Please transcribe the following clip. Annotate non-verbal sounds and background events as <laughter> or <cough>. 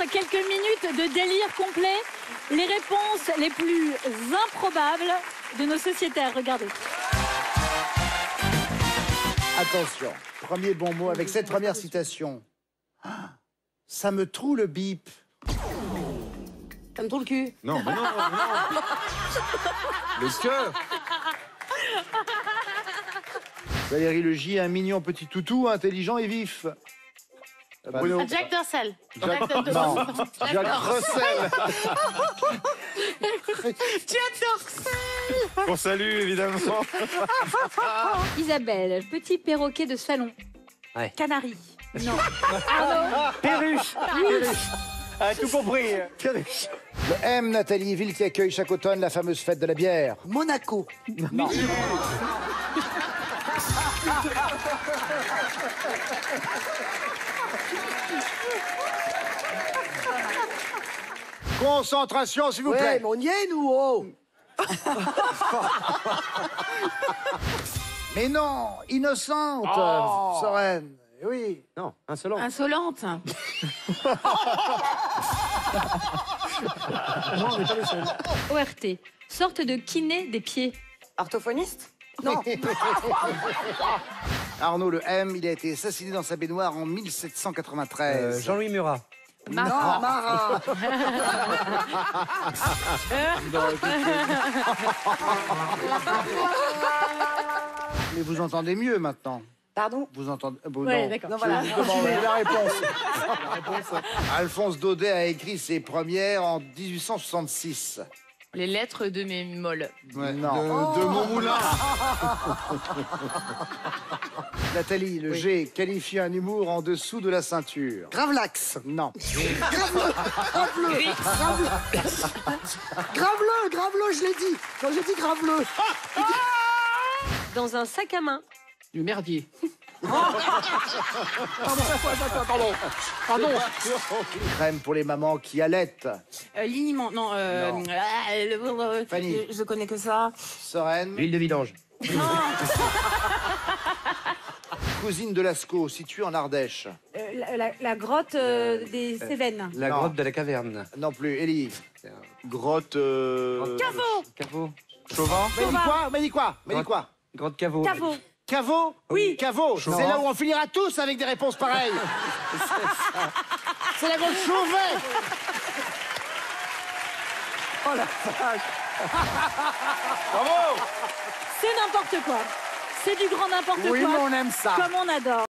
peut-être quelques minutes de délire complet. Les réponses les plus improbables de nos sociétaires. Regardez. Attention, premier bon mot avec cette première citation. Ah, Ça me troue le bip. Ça me trouve le cul. Non, mais non, non. <laughs> Le cœur. Valérie Le J, un mignon petit toutou, intelligent et vif. Bruno. Jack Dorsal. Jacques, non, Jacques Russell. On salue, évidemment. Isabelle, petit perroquet de salon. Ouais. Canari. Non. <laughs> Perruche Perruche Ah, tout compris Le M, Nathalie, ville qui accueille chaque automne la fameuse fête de la bière. Monaco. Non. <laughs> Concentration, s'il vous Ouais, plaît. mais on y est, nous, oh <laughs> Mais non, innocente, Oh. Soren. Eh Oui. Non, insolent. Insolente. <laughs> Non, on n'est pas les seuls. ORT. Sorte de kiné des pieds. Orthophoniste? Non. <laughs> Arnaud, le M, il a été assassiné dans sa baignoire en 1793. Euh, Jean-Louis Murat. Non, Marat. <laughs> Mais vous entendez mieux maintenant. Pardon Vous entendez euh, bon, Ouais, non. d'accord. Non, voilà. Je vous demande la réponse. <laughs> Alphonse Daudet a écrit ses premières en 1866. Les lettres de mes molles. Ouais, De, non. de Montmoulin. <laughs> Nathalie, le G qualifie un humour en dessous de la ceinture. Gravelax. Non. Grave-le. Grave-le, je l'ai dit. Quand j'ai dit grave-le. Dans un sac à main. Du merdier. <laughs> Crème pour les mamans qui allaitent. Euh, Liniment. Non, euh, Non. ah, le- Fanny. Je, je connais que ça. Soren, L'huile de vidange. <laughs> cousine de Lascaux, située en Ardèche. la, grotte des Cévennes. La Non. grotte de la caverne. Non plus, Élie. Grotte. Euh... Caveau. Chauvin. Mais dis quoi Mais dis quoi Mais dis quoi Grotte caveau. Caveau. Caveau Oui. Caveau. C'est là où on finira tous avec des réponses pareilles. <laughs> C'est la grotte Chauvet. <laughs> C'est n'importe quoi. C'est du grand n'importe Oui, quoi. on aime ça. Comme on adore.